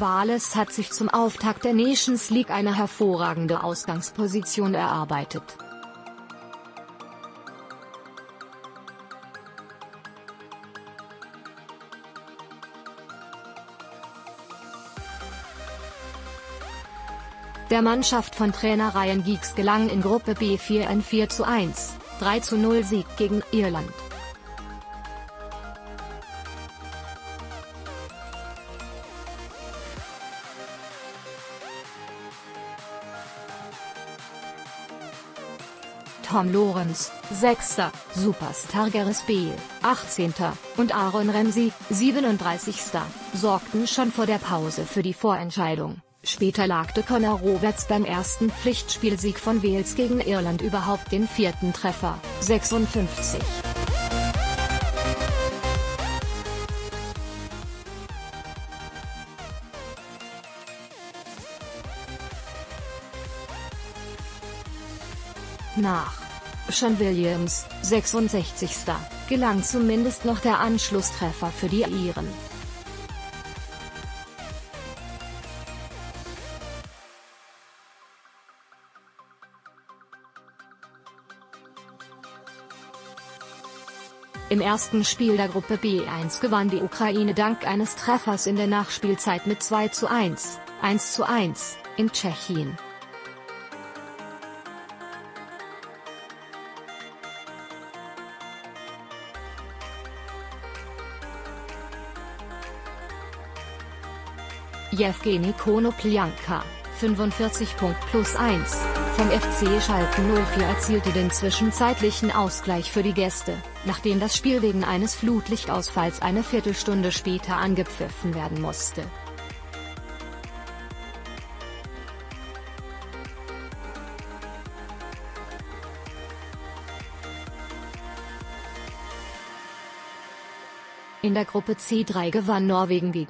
Wales hat sich zum Auftakt der Nations League eine hervorragende Ausgangsposition erarbeitet. Der Mannschaft von Trainer Ryan Giggs gelang in Gruppe B4 ein 4:1, 3:0 Sieg gegen Irland. Tom Lorenz, 6. Superstar Gareth Bale, 18. und Aaron Ramsey, 37. sorgten schon vor der Pause für die Vorentscheidung. Später lagte Connor Roberts beim ersten Pflichtspielsieg von Wales gegen Irland überhaupt den vierten Treffer, 56. Nach Sean Williams, 66. gelang zumindest noch der Anschlusstreffer für die Iren. Im ersten Spiel der Gruppe B1 gewann die Ukraine dank eines Treffers in der Nachspielzeit mit 2 zu 1, 1 zu 1, in Tschechien. Jewgeni Konoplyanka, 45 Punkt plus 1, vom FC Schalke 04 erzielte den zwischenzeitlichen Ausgleich für die Gäste, nachdem das Spiel wegen eines Flutlichtausfalls eine Viertelstunde später angepfiffen werden musste. In der Gruppe C3 gewann Norwegen gegen